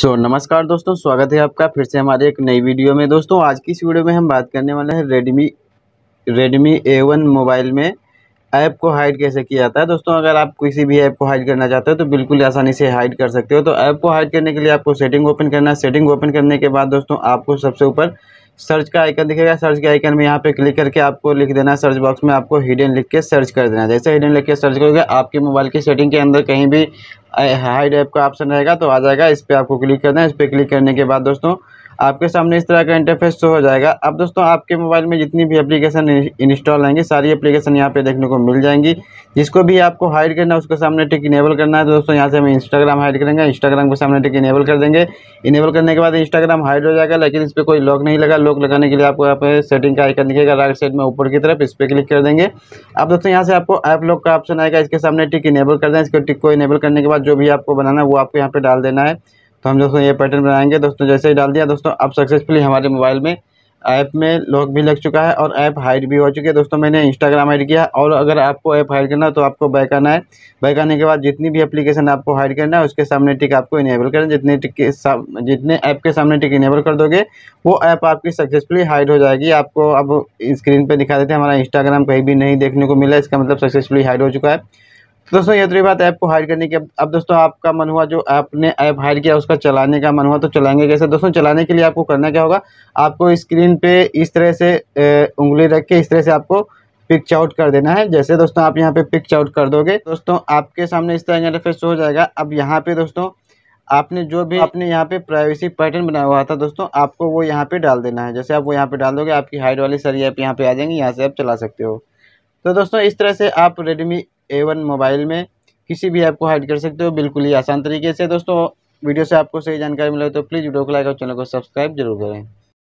सो so, नमस्कार दोस्तों स्वागत है आपका फिर से हमारे एक नई वीडियो में। दोस्तों आज की इस वीडियो में हम बात करने वाले हैं Redmi Redmi A one mobile में ऐप को हाइड कैसे किया जाता है। दोस्तों अगर आप किसी भी ऐप को हाइड करना चाहते हो तो बिल्कुल आसानी से हाइड कर सकते हो। तो ऐप को हाइड करने के लिए आपको सेटिंग ओपन करना है। सेटिंग ओपन करने के बाद दोस्तों आपको सबसे ऊपर सर्च का आइकन दिखेगा, सर्च के आइकन में यहाँ पे क्लिक करके आपको लिख देना है, सर्च बॉक्स में आपको हिडन लिख के सर्च कर देना जैसे हिडन लिख के सर्च करोगे, आपके मोबाइल की सेटिंग के अंदर कहीं भी हाइड ऐप का ऑप्शन रहेगा तो आ जाएगा। इस पर आपको क्लिक करना है। इस पर क्लिक करने के बाद दोस्तों आपके सामने इस तरह का इंटरफेस शो हो जाएगा। अब दोस्तों, आपके मोबाइल में जितनी भी एप्लीकेशन इंस्टॉल आएँगी, सारी एप्लीकेशन यहाँ पे देखने को मिल जाएँगी। जिसको भी आपको हाइड करना है, उसके सामने टिक इनेबल करना है। तो दोस्तों, यहाँ से हम इंस्टाग्राम हाइड करेंगे। इंस्टाग्राम के सामने टिक इनेबल कर देंगे। इनेबल करने के बाद इंस्टाग्राम हाइड हो जाएगा, लेकिन इस पर कोई लॉक नहीं लगा। लॉक लगाने के लिए आपको यहाँ पे सेटिंग का आइकन दिखेगा। राइट साइड में ऊपर की तरफ़ इस पर क्लिक कर देंगे। अब दोस्तों, यहाँ से आपको ऐप लॉक का ऑप्शन आएगा। इसके सामने टिक इनेबल कर दें। इसको टिक को इनेबल करने के बाद जो भी आपको बनाना है, वो आपको यहाँ पर डाल देना है। तो हम दोस्तों ये पैटर्न बनाएँगे। दोस्तों, जैसे ही डाल दिया, दोस्तों, अब सक्सेसफुली हमारे मोबाइल में ऐप में लॉक भी लग चुका है और ऐप हाइड भी हो चुकी है। दोस्तों, मैंने इंस्टाग्राम हाइड किया और अगर आपको ऐप हाइड करना है तो आपको बैक आना है। बैक आने के बाद जितनी भी एप्लीकेशन आपको हाइड करना है, उसके सामने टिक आपको इनेबल करना जितने टिक के जितने ऐप के सामने टिक इनेबल कर दोगे, वो ऐप आपकी सक्सेसफुली हाइड हो जाएगी। आपको अब स्क्रीन पर दिखा देते हैं, हमारा इंस्टाग्राम कहीं भी नहीं देखने को मिला, इसका मतलब सक्सेसफुली हाइड हो चुका है। तो दोस्तों, ये तो बात ऐप को हाइड करने की। अब दोस्तों, आपका मन हुआ जो आपने ऐप हाइड किया, उसका चलाने का मन हुआ तो चलाएँगे कैसे? दोस्तों, चलाने के लिए आपको करना क्या होगा? आपको स्क्रीन पे इस तरह से उंगली रख के इस तरह से आपको पिक्च आउट कर देना है। जैसे दोस्तों, आप यहाँ पे पिक्च आउट कर दोगे, दोस्तों, आपके सामने इस तरह इंटरफेस हो जाएगा। अब यहाँ पे दोस्तों, आपने जो भी आपने यहाँ पे प्राइवेसी पैटर्न बनाया हुआ था, दोस्तों, आपको वो यहाँ पे डाल देना है। जैसे आप वो यहाँ पे डाल दोगे, आपकी हाइड वाली सारी ऐप यहाँ पे आ जाएँगी, यहाँ से आप चला सकते हो। तो दोस्तों, इस तरह से आप रेडमी ए मोबाइल में किसी भी ऐप को हाइड कर सकते हो बिल्कुल ही आसान तरीके से। दोस्तों, वीडियो से आपको सही जानकारी मिले तो प्लीज़ वीडियो को लाइक और चैनल को सब्सक्राइब ज़रूर करें।